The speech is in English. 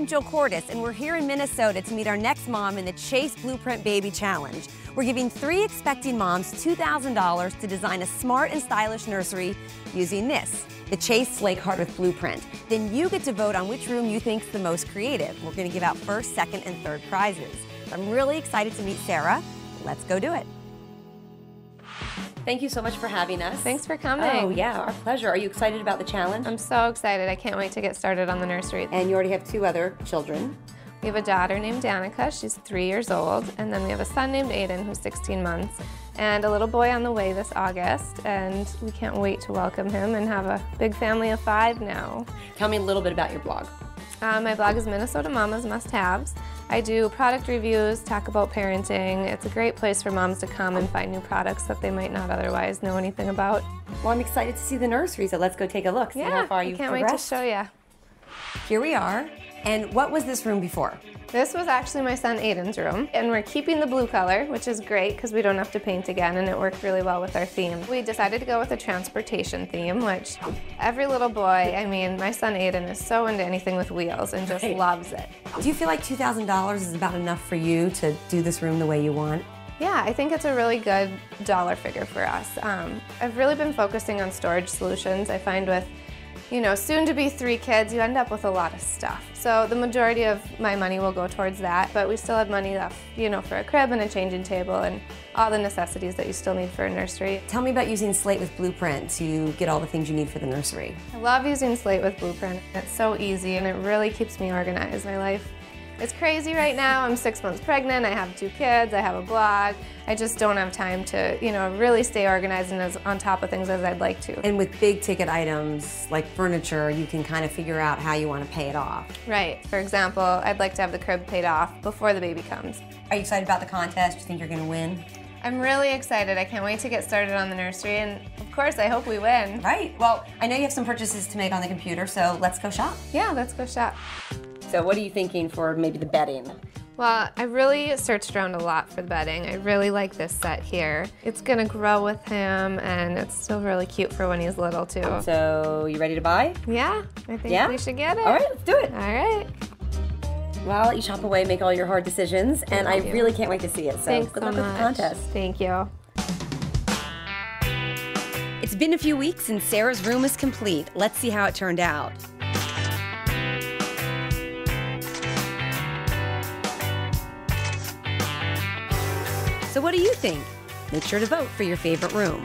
I'm Jill Cordes, and we're here in Minnesota to meet our next mom in the Chase Blueprint Baby Challenge. We're giving three expecting moms $2,000 to design a smart and stylish nursery using this, the Chase Slate card with Blueprint. Then you get to vote on which room you think's the most creative. We're going to give out first, second, and third prizes. I'm really excited to meet Sarah. Let's go do it. Thank you so much for having us. Thanks for coming. Oh, yeah, our pleasure. Are you excited about the challenge? I'm so excited. I can't wait to get started on the nursery. And you already have two other children. We have a daughter named Danica, she's three years old, and then we have a son named Aiden who's 16 months, and a little boy on the way this August, and we can't wait to welcome him and have a big family of five now. Tell me a little bit about your blog. Uh, my blog is Minnesota Mamas Must Haves. I do product reviews, talk about parenting. It's a great place for moms to come and find new products that they might not otherwise know anything about. Well, I'm excited to see the nursery, so let's go take a look. See yeah, how far I you've can't progressed. wait to show you. Here we are. And what was this room before? This was actually my son Aiden's room, and we're keeping the blue color, which is great because we don't have to paint again, and it worked really well with our theme. We decided to go with a transportation theme, which every little boy, I mean, my son Aiden is so into anything with wheels and just Right. loves it. Do you feel like $2,000 is about enough for you to do this room the way you want? Yeah, I think it's a really good dollar figure for us. Um, I've really been focusing on storage solutions. I find with, you know, soon to be three kids, you end up with a lot of stuff. So the majority of my money will go towards that, but we still have money left, you know, for a crib and a changing table and all the necessities that you still need for a nursery. Tell me about using Slate with Blueprint to get all the things you need for the nursery. I love using Slate with Blueprint. It's so easy and it really keeps me organized. My life is crazy right now. I'm six months pregnant, I have two kids, I have a blog. I just don't have time to, you know, really stay organized and as on top of things as I'd like to. And with big ticket items like furniture, you can kind of figure out how you want to pay it off. Right. For example, I'd like to have the crib paid off before the baby comes. Are you excited about the contest? Do you think you're going to win? I'm really excited. I can't wait to get started on the nursery and of course I hope we win. Right. Well, I know you have some purchases to make on the computer, so let's go shop. Yeah, let's go shop. So, what are you thinking for maybe the bedding? Well, I really searched around a lot for the bedding. I really like this set here. It's gonna grow with him and it's still really cute for when he's little too. So, you ready to buy? Yeah, I think Yeah? we should get it. All right, let's do it. All right. Well, I'll let you shop away, make all your hard decisions, and I you. really can't wait to see it. So, Thanks good so luck much. with the contest. Thank you. It's been a few weeks and Sarah's room is complete. Let's see how it turned out. So, what do you think? Make sure to vote for your favorite room.